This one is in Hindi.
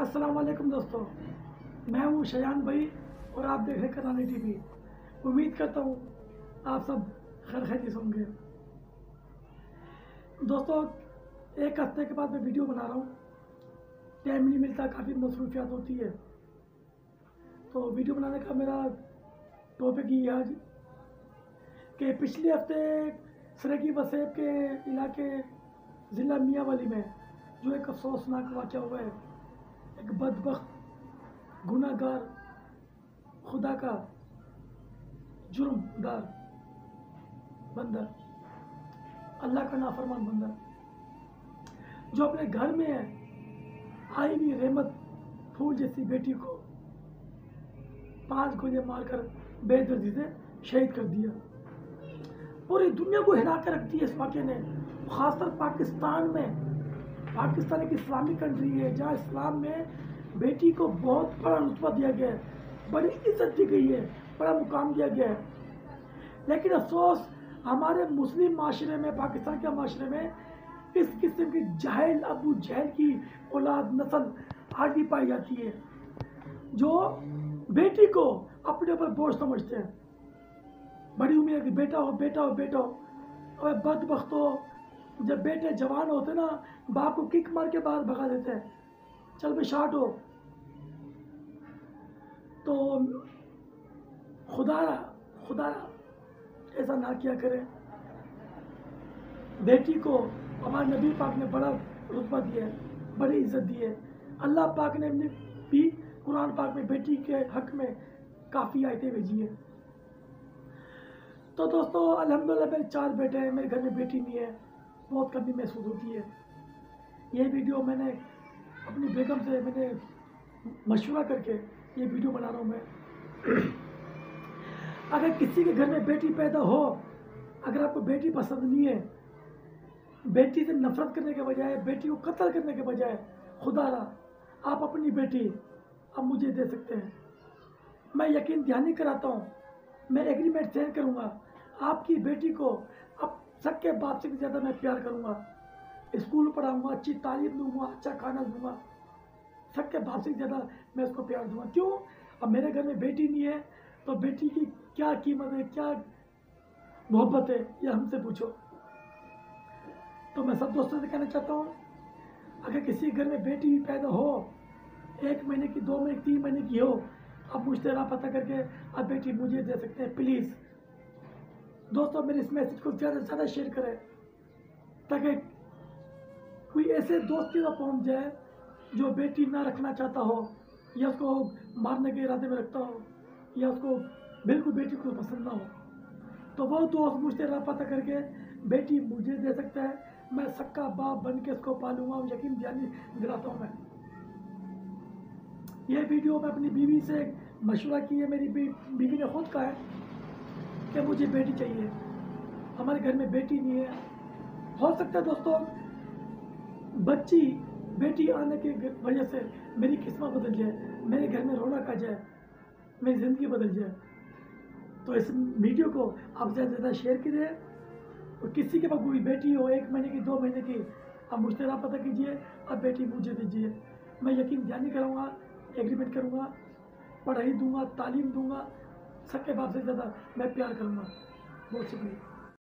अस्सलाम वालेकुम दोस्तों, मैं हूँ शयान भाई और आप देख रहे करानी टीवी। उम्मीद करता हूँ आप सब खैर खैरियत होंगे। दोस्तों, एक हफ़्ते के बाद मैं वीडियो बना रहा हूँ। टाइम नहीं मिलता, काफ़ी मसरूफियात होती है। तो वीडियो बनाने का मेरा टॉपिक ये आज कि पिछले हफ़्ते सरेगी वसेब के इलाके ज़िला मियाँवाली में जो एक अफसोसनाक वाक़ हुआ है एक बदबख्त गुनाहगार, खुदा का जुर्मदार बंदा अल्लाह का नाफरमान बंदा जो अपने घर में है आई हुई रहमत फूल जैसी बेटी को पाँच गोलियाँ मारकर बेदर्दी से शहीद कर दिया। पूरी दुनिया को हिला कर रख दिया इस वाक्य ने खासकर पाकिस्तान में। पाकिस्तान एक इस्लामिक कंट्री है, जहाँ इस्लाम में बेटी को बहुत बड़ा रुतबा दिया गया है, बड़ी इज़्ज़त दी गई है, बड़ा मुकाम दिया गया है। लेकिन अफसोस, हमारे मुस्लिम माशरे में, पाकिस्तान के माशरे में इस किस्म की जहल अबू जहल की औलाद, नस्ल आज भी पाई जाती है, जो बेटी को अपने ऊपर बोझ समझते हैं। बड़ी उम्र है कि बेटा हो बेटा हो बेटा हो और बदबख्त हो जब बेटे जवान होते ना, बाप को किक मार के बाहर भगा देते हैं। चल भाई शार्ट हो। तो खुदा खुदा ऐसा ना किया करे। बेटी को हमारे नबी पाक ने बड़ा रुतबा दिया है बड़ी इज़्ज़त दी है। अल्लाह पाक ने भी कुरान पाक में बेटी के हक में काफ़ी आयतें भेजी है। तो दोस्तों, अल्हम्दुलिल्लाह, मेरे चार बेटे हैं, मेरे घर में बेटी नहीं है। बहुत कमी महसूस होती है। ये वीडियो मैंने अपनी बेगम से मैंने मशवरा करके ये वीडियो बना रहा हूँ मैं। अगर किसी के घर में बेटी पैदा हो, अगर आपको बेटी पसंद नहीं है, बेटी से नफरत करने के बजाय, बेटी को कत्ल करने के बजाय खुदा रहा आप अपनी बेटी अब मुझे दे सकते हैं। मैं यकीन ध्यानी कराता हूँ। मैं एग्रीमेंट साइन करूँगा। आपकी बेटी को सबके बाप से भी ज़्यादा मैं प्यार करूँगा। स्कूल पढ़ाऊँगा, अच्छी तालीम दूँगा अच्छा खाना दूँगा। सबके बाप से ज़्यादा मैं उसको प्यार दूँगा। क्यों? अब मेरे घर में बेटी नहीं है तो बेटी की क्या कीमत है, क्या मोहब्बत है, ये हमसे पूछो। तो मैं सब दोस्तों से कहना चाहता हूँ, अगर किसी घर में बेटी भी पैदा हो, एक महीने की, दो महीने, तीन महीने की हो, आप मुझसे रहा पता करके, आप बेटी मुझे दे सकते हैं प्लीज़ दोस्तों, मेरे इस मैसेज को ज़्यादा से ज़्यादा शेयर करें, ताकि कोई ऐसे दोस्त की पहुँच जाए जो बेटी ना रखना चाहता हो, या उसको मारने के इरादे में रखता हो, या उसको बिल्कुल बेटी को पसंद ना हो। तो वो दोस्त मुझसे रहा करके, बेटी, मुझे दे सकता है, मैं सक्का बाप बन के उसको पालूँगा, यकीन ध्यान दिलाता हूँ मैं। ये वीडियो मैं अपनी बीवी से मशवरा की है, मेरी बीवी ने खुद कहा है। कि मुझे बेटी चाहिए? हमारे घर में बेटी नहीं है। हो सकता है दोस्तों, बच्ची बेटी आने की वजह से मेरी किस्मत बदल जाए, मेरे घर में रौनक आ जाए, मेरी ज़िंदगी बदल जाए। तो इस वीडियो को आप ज़्यादा से ज़्यादा शेयर कीजिए और किसी के पास कोई बेटी हो, एक महीने की, दो महीने की, आप मुझसे पता कीजिए अब बेटी मुझे दीजिए। मैं यकीन ध्यान नहीं करूँगा एग्रीमेंट करूँगा, पढ़ाई दूँगा, तालीम दूँगा सबके बाप से ज़्यादा मैं प्यार करूँगा। बहुत शुक्रिया।